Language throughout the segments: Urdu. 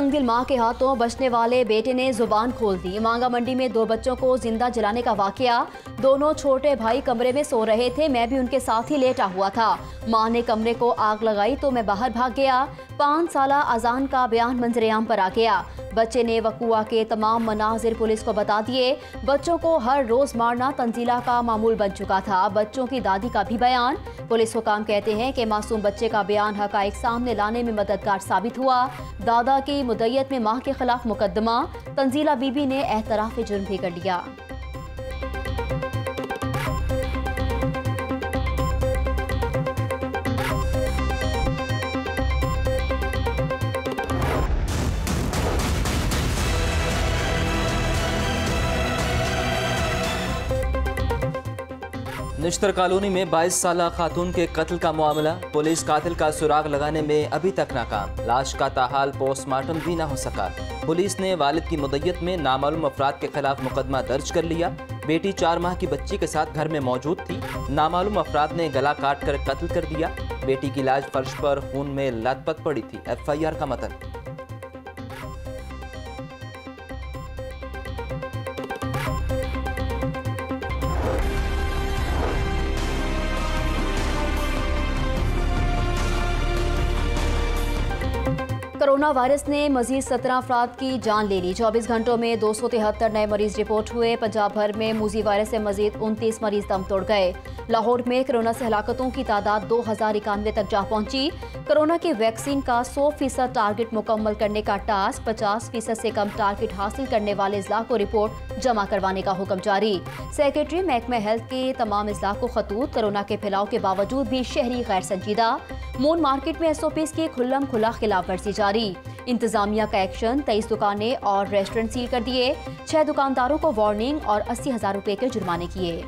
تنگل ماں کے ہاتھوں بچنے والے بیٹے نے زبان کھول دی۔ مانگا منڈی میں دو بچوں کو زندہ جلانے کا واقعہ۔ دونوں چھوٹے بھائی کمرے میں سو رہے تھے۔ میں بھی ان کے ساتھ ہی لیٹا ہوا تھا۔ ماں نے کمرے کو آگ لگائی تو میں باہر بھاگ گیا۔ پانچ سالہ اذان کا بیان منظر عام پر آ گیا۔ بچے نے وقوع کے تمام مناظر پولیس کو بتا دیے۔ بچوں کو ہر روز مارنا تنزیلہ کا معمول بن چکا تھا۔ بچوں کی دادی کا بھی بیان۔ پولیس حکام کہتے ہیں کہ معصوم بچے کا بیان حقائق سامنے لانے میں مددگار ثابت ہوا۔ دادا کی مدیت میں ماں کے خلاف مقدمہ۔ تنزیلہ بی بی نے احتراف جرم بھی کر لیا۔ نشتر کالونی میں بائیس سالہ خاتون کے قتل کا معاملہ، پولیس قاتل کا سراغ لگانے میں ابھی تک ناکام۔ لاش کا تاحال پوسٹ مارٹم بھی نہ ہو سکا۔ پولیس نے والد کی مدیت میں نامعلوم افراد کے خلاف مقدمہ درج کر لیا۔ بیٹی چار ماہ کی بچی کے ساتھ گھر میں موجود تھی۔ نامعلوم افراد نے گلا کاٹ کر قتل کر دیا۔ بیٹی کی لاش فرش پر خون میں لت پت پڑی تھی۔ ایف آئی آر کا متن۔ کرونا وائرس نے مزید سترہ افراد کی جان لے لی۔ چوبیس گھنٹوں میں دو سو تہتر نئے مریض رپورٹ ہوئے۔ پنجاب بھر میں موزی وائرس سے مزید انتیس مریض دم توڑ گئے۔ لاہور میں کرونا سے ہلاکتوں کی تعداد دو ہزار اکانوے تک جا پہنچی۔ کرونا کے ویکسین کا سو فیصد ٹارگٹ مکمل کرنے کا ٹاسک پچاس فیصد سے کم ٹارگٹ حاصل کرنے والے اضلاع کو رپورٹ جمع کروانے کا حکم جاری۔ سیکرٹری محکمہ ہیلتھ کے تمام اضلاع کو خطوط کرونا کے پھیلاؤ کے باوجود بھی شہری غیر سنجیدہ۔ مون مارکیٹ میں ایس او پیس کے کھلم کھلا خلاف ورزی جاری۔ انتظامیہ کا ایکشن، تیئیس دکانیں اور ریسٹورنٹ سیل کر دیے۔ چھ دکانداروں کو وارننگ اور اسی ہزار روپے کے جرمانے کیے۔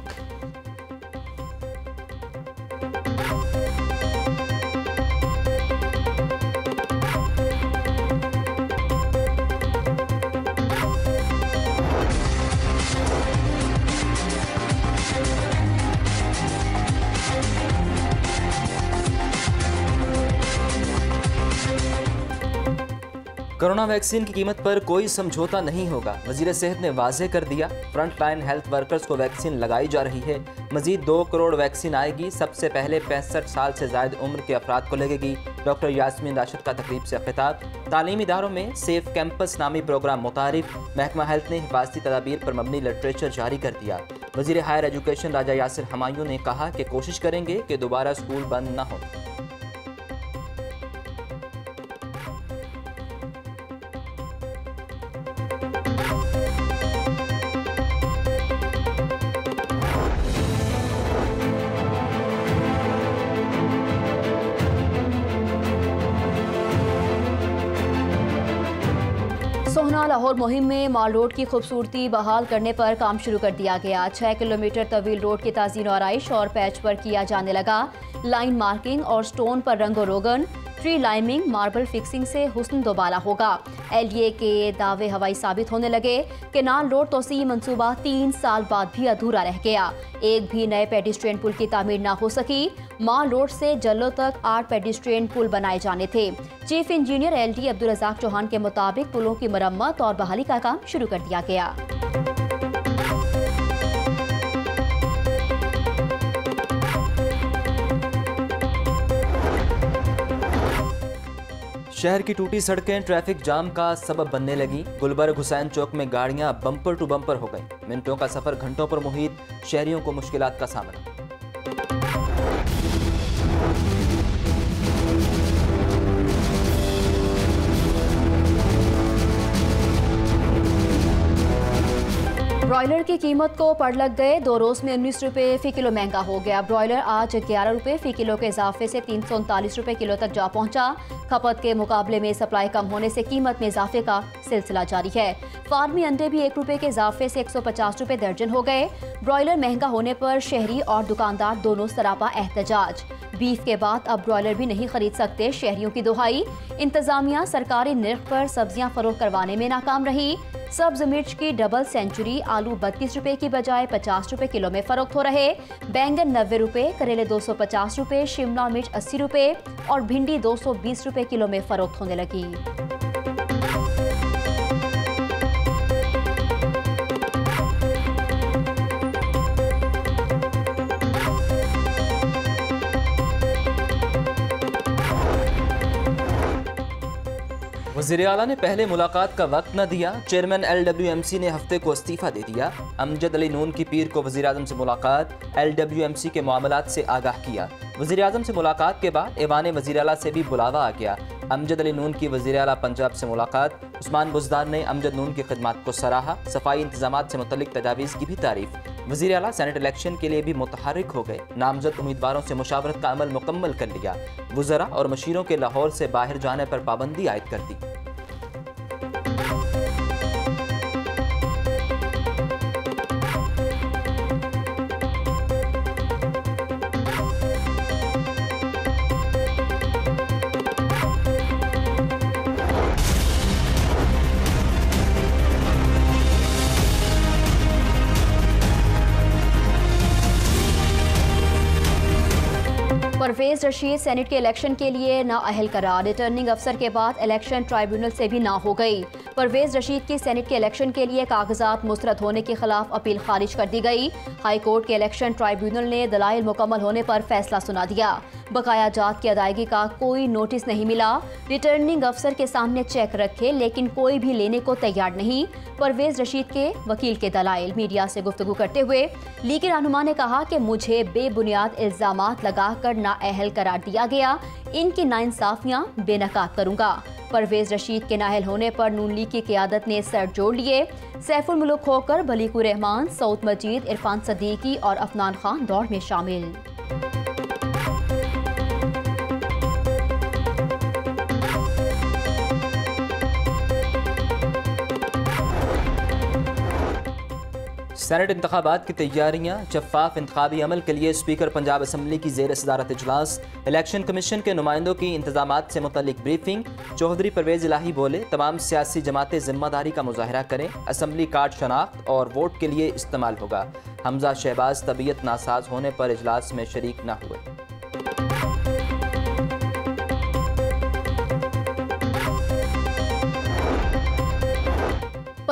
کرونا ویکسین کی قیمت پر کوئی سمجھوتا نہیں ہوگا۔ وزیر صحت نے واضح کر دیا، فرنٹ لائن ہیلتھ ورکرز کو ویکسین لگائی جا رہی ہے۔ مزید دو کروڑ ویکسین آئے گی، سب سے پہلے پینسٹھ سال سے زائد عمر کے افراد کو لگے گی۔ ڈاکٹر یاسمین راشد کا تقریب سے خطاب۔ تعلیمی اداروں میں سیف کیمپس نامی پروگرام متعارف۔ محکمہ ہیلتھ نے حفاظتی تدابیر پر مبنی لٹریچر جاری کر دیا۔ وزیر ہائر ایجوکیشن راجہ یاسر ہمایوں نے کہا کہ کوشش کریں گے کہ دوبارہ اسکول بند نہ ہو سوہنا لاہور مہم میں مال روڈ کی خوبصورتی بحال کرنے پر کام شروع کر دیا گیا۔ چھ کلومیٹر طویل روڈ کی تازین آرائش اور پیچ پر کیا جانے لگا۔ لائن مارکنگ اور سٹون پر رنگ و روگن۔ ٹری لائمنگ، ماربل فکسنگ سے حسن دوبالا ہوگا۔ ایل اے کے دعوے ہوائی ثابت ہونے لگے کینال روڈ توسیع منصوبہ تین سال بعد بھی ادھورا رہ گیا۔ ایک بھی نئے پیڈیسٹرین پل کی تعمیر نہ ہو سکی۔ مال روڈ سے جلو تک آٹھ پیڈیسٹرین پل بنائے جانے تھے۔ Chief engineer L D Abdul Razzaq Chauhan کے مطابق پلوں کی مرمت اور بحالی کا کام شروع کر دیا گیا۔ شہر کی ٹوٹی سڑکیں ٹریفک جام کا سبب بننے لگیں۔ گلبرگ حسین چوک میں گاڑیاں بمپر ٹو بمپر ہو گئیں۔ منٹوں کا سفر گھنٹوں پر محیط، شہریوں کو مشکلات کا سامنا۔ برائلر کی قیمت کو پڑ لگ گئے۔ دو روز میں انیس روپے فی کلو مہنگا ہو گیا۔ برائلر آج گیارہ روپے فی کلو کے اضافے سے تین سو انتالیس روپے کلو تک جا پہنچا۔ کھپت کے مقابلے میں سپلائی کم ہونے سے قیمت میں اضافے کا سلسلہ جاری ہے۔ فارمی انڈے بھی ایک روپے کے اضافے سے ایک سو پچاس روپے درجن ہو گئے۔ برائلر مہنگا ہونے پر شہری اور دکاندار دونوں سراپا احتجاج۔ بیف کے بعد اب برائلر بھی نہیں خرید سکتے شہریوں کی دہائی۔ انتظامیہ سرکاری نرخ پر سبزیاں فروخت کروانے میں ناکام رہی۔ سبز مرچ کی ڈبل سینچری، آلو بتیس روپے کی بجائے پچاس روپے کلو میں فروخت ہو رہے۔ بینگن نوے روپے، کریلے دو سو پچاس روپے، شملہ مرچ اسی روپے اور بھنڈی دو سو بیس روپے کلو میں فروخت ہونے لگی۔ وزیر اعلیٰ نے پہلے ملاقات کا وقت نہ دیا۔ Chairman L W M C نے ہفتے کو استعفیٰ دے دیا۔ امجد علی نون کی پیر کو وزیر اعظم سے ملاقات ایل ڈبلیو ایم سی کے معاملات سے آگاہ کیا۔ وزیر اعظم سے ملاقات کے بعد ایوان وزیر اعلیٰ سے بھی بلاوا آ گیا۔ امجد علی نون کی وزیر اعلیٰ پنجاب سے ملاقات، عثمان بزدار نے امجد نون کی خدمات کو سراہا۔ صفائی انتظامات سے متعلق تجاویز کی بھی تعریف۔ وزیر اعلیٰ سینٹ الیکشن کے لیے بھی متحرک ہو گئے۔ نامزد امیدواروں سے مشاورت کا عمل مکمل کر لیا۔ وزراء اور مشیروں کے لاہور سے باہر جانے پر پابندی عائد کر دی۔ رشید سینٹ کے الیکشن کے لیے نا اہل قرار۔ ریٹرننگ افسر کے بعد الیکشن ٹرائیبیونل سے بھی نہ ہو گئی۔ پرویز رشید کی سینٹ کے الیکشن کے لیے کاغذات مسترد ہونے کے خلاف اپیل خارج کر دی گئی۔ ہائی کورٹ کے الیکشن ٹرائیبیونل نے دلائل مکمل ہونے پر فیصلہ سنا دیا۔ بقایا جات کی ادائیگی کا کوئی نوٹس نہیں ملا۔ ریٹرننگ افسر کے سامنے چیک رکھے، لیکن کوئی بھی لینے کو تیار نہیں۔ پرویز رشید کے وکیل کے دلائل۔ میڈیا سے گفتگو کرتے ہوئے لیگ رہنما نے کہا کہ مجھے بے بنیاد الزامات لگا کر نااہل قرار دیا گیا۔ ان کی ناانصافیاں بے نقاب کروں گا۔ پرویز رشید کے ناہل ہونے پر نون لیگ کی قیادت نے سر جوڑ لیے۔ سیف الملک ہو کر بلیکو رحمان سعود مجید، عرفان صدیقی اور افنان خان دوڑ میں شامل۔ سینٹ انتخابات کی تیاریاں، شفاف انتخابی عمل کے لیے اسپیکر پنجاب اسمبلی کی زیر صدارت اجلاس، الیکشن کمیشن کے نمائندوں کی انتظامات سے متعلق بریفنگ چودھری پرویز الہی بولے، تمام سیاسی جماعتیں ذمہ داری کا مظاہرہ کریں، اسمبلی کارڈ شناخت اور ووٹ کے لیے استعمال ہوگا۔ حمزہ شہباز طبیعت ناساز ہونے پر اجلاس میں شریک نہ ہوئے۔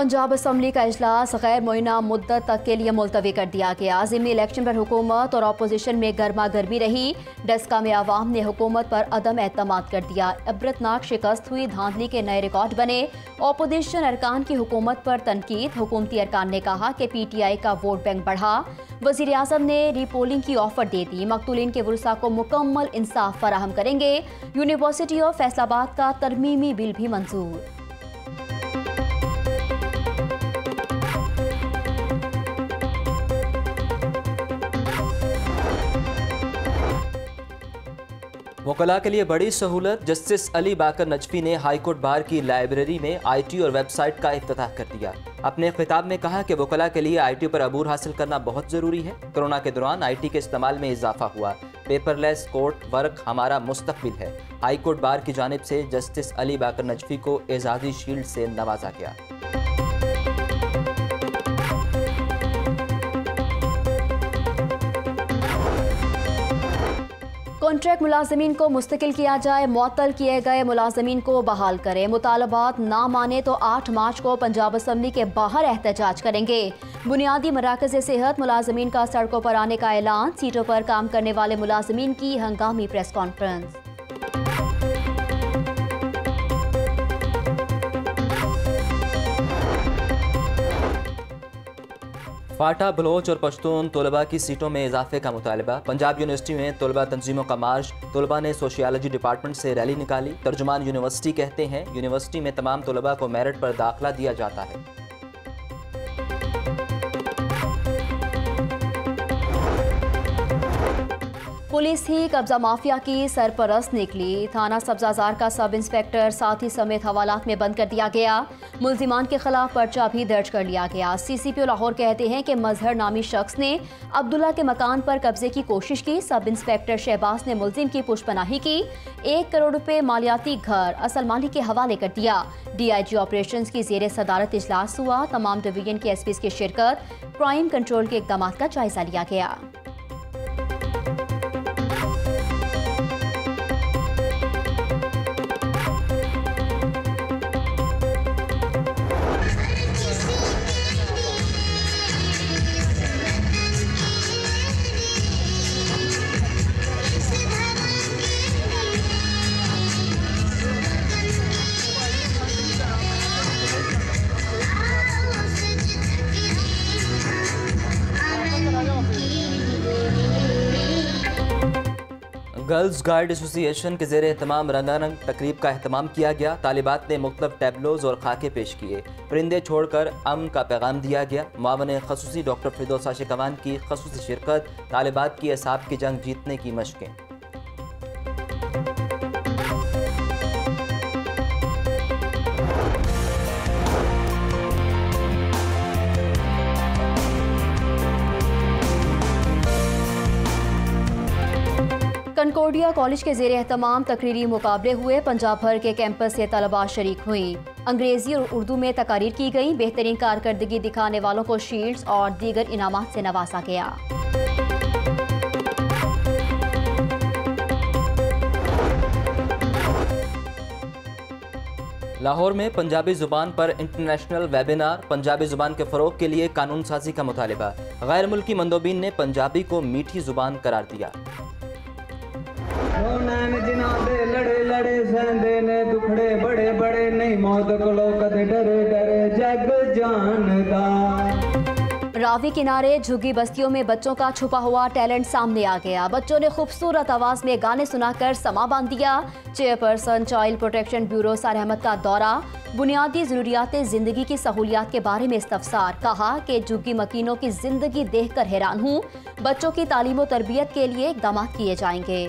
پنجاب اسمبلی کا اجلاس غیر معینہ مدت تک کے لیے ملتوی کر دیا گیا۔ ضمنی الیکشن پر حکومت اور اپوزیشن میں گرما گرمی رہی۔ ڈسکا میں عوام نے حکومت پر عدم اعتماد کر دیا۔ عبرتناک شکست ہوئی۔ دھاندلی کے نئے ریکارڈ بنے۔ اپوزیشن ارکان کی حکومت پر تنقید۔ حکومتی ارکان نے کہا کہ پی ٹی آئی کا ووٹ بینک بڑھا۔ وزیر اعظم نے ری پولنگ کی آفر دے دی۔ مقتولین کے ورثہ کو مکمل انصاف فراہم کریں گے۔ یونیورسٹی آف فیصل آباد کا ترمیمی بل بھی منظور۔ وکلاء کے لیے بڑی سہولت، جسٹس علی باکر نجفی نے ہائی کورٹ بار کی لائبریری میں آئی ٹی اور ویب سائٹ کا افتتاح کر دیا۔ اپنے خطاب میں کہا کہ وکلاء کے لیے آئی ٹی پر عبور حاصل کرنا بہت ضروری ہے۔ کرونا کے دوران آئی ٹی کے استعمال میں اضافہ ہوا۔ پیپر لیس کورٹ ورک ہمارا مستقبل ہے۔ ہائی کورٹ بار کی جانب سے جسٹس علی باکر نجفی کو اعزازی شیلڈ سے نوازا گیا۔ کانٹریکٹ ملازمین کو مستقل کیا جائے، معطل کیے گئے ملازمین کو بحال کریں۔ مطالبات نہ مانے تو آٹھ مارچ کو پنجاب اسمبلی کے باہر احتجاج کریں گے۔ بنیادی مراکز صحت ملازمین کا سڑکوں پر آنے کا اعلان، سیٹوں پر کام کرنے والے ملازمین کی ہنگامی پریس کانفرنس۔ فاٹا، بلوچ اور پشتون طلبہ کی سیٹوں میں اضافے کا مطالبہ۔ پنجاب یونیورسٹی میں طلبہ تنظیموں کا مارچ طلبہ نے سوشیالوجی ڈپارٹمنٹ سے ریلی نکالی۔ ترجمان یونیورسٹی کہتے ہیں، یونیورسٹی میں تمام طلبہ کو میرٹ پر داخلہ دیا جاتا ہے۔ پولیس ہی قبضہ مافیا کی سرپرست نکلی۔ تھانہ سبزازار کا سب انسپیکٹر ساتھی سمیت حوالات میں بند کر دیا گیا۔ ملزمان کے خلاف پرچہ بھی درج کر لیا گیا۔ سی سی پی او لاہور کہتے ہیں کہ مظہر نامی شخص نے عبداللہ کے مکان پر قبضے کی کوشش کی۔ سب انسپیکٹر شہباز نے ملزم کی پشت پناہی کی۔ ایک کروڑ روپے مالیاتی گھر اصل مالک کے حوالے کر دیا۔ ڈی آئی جی آپریشنز کی زیر صدارت اجلاس ہوا۔ تمام ڈویژن کے ایس پیز کی شرکت کرائم کنٹرول کے اقدامات کا جائزہ لیا گیا۔ گرلز گارڈ ایسوسی ایشن کے زیر اہتمام رنگا رنگ تقریب کا اہتمام کیا گیا۔ طالبات نے مختلف ٹیبلوز اور خاکے پیش کیے۔ پرندے چھوڑ کر امن کا پیغام دیا گیا۔ معاون خصوصی ڈاکٹر فردوسا شکوان کی خصوصی شرکت طالبات کی اعصاب کی جنگ جیتنے کی مشقیں۔ کنکوڈیا کالج کے زیر اہتمام تقریری مقابلے ہوئے، پنجاب بھر کے کیمپس سے طلباء شریک ہوئیں۔ انگریزی اور اردو میں تقاریر کی گئیں، بہترین کارکردگی دکھانے والوں کو شیلڈز اور دیگر انعامات سے نوازا گیا۔ لاہور میں پنجابی زبان پر انٹرنیشنل ویبینار، پنجابی زبان کے فروغ کے لیے قانون سازی کا مطالبہ۔ غیر ملکی مندوبین نے پنجابی کو میٹھی زبان قرار دیا۔ لڑے سہندے نے دکھڑے بڑے بڑے نہیں موت کلو کدے ڈرے ڈرے جگ جاندا راوی کنارے جھگی بستیوں میں بچوں کا چھپا ہوا ٹیلنٹ سامنے آ گیا بچوں نے خوبصورت آواز میں گانے سنا کر سما باندھ دیا chairperson child protection bureau Sara Ahmad کا دورہ بنیادی ضروریات زندگی کی سہولیات کے بارے میں استفسار کہا کہ جھگی مکینوں کی زندگی دیکھ کر حیران ہوں بچوں کی تعلیم و تربیت کے لیے اقدامات کیے جائیں گے